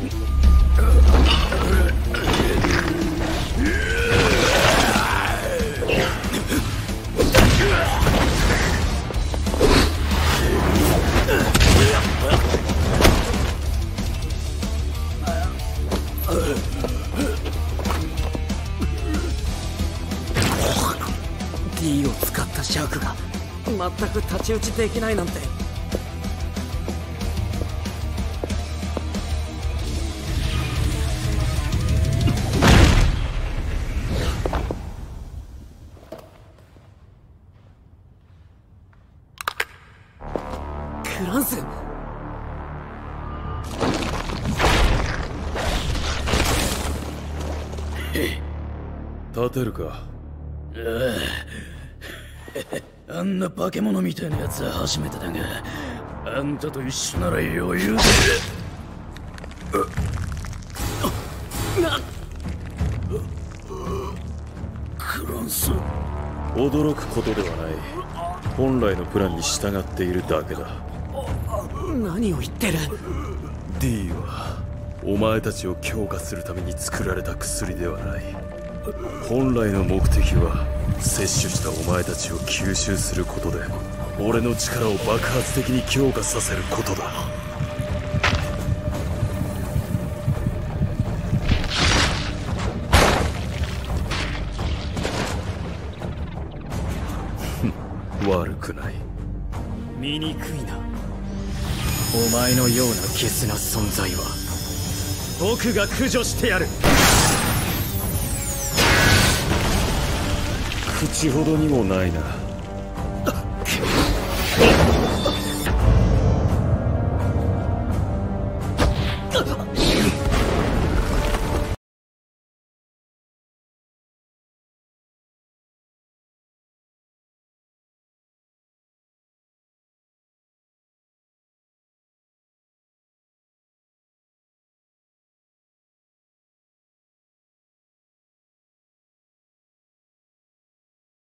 D を使ったシャークが全く太刀打ちできないなんて。クランス。立てるか。あんな化け物みたいなやつは初めてだがあんたと一緒なら余裕でクランス。驚くことではない。本来のプランに従っているだけだ何を言ってる？D はお前たちを強化するために作られた薬ではない。本来の目的は摂取したお前たちを吸収することで俺の力を爆発的に強化させることだ。悪くない。醜いなお前のようなゲスな存在は。僕が駆除してやる。口ほどにもないな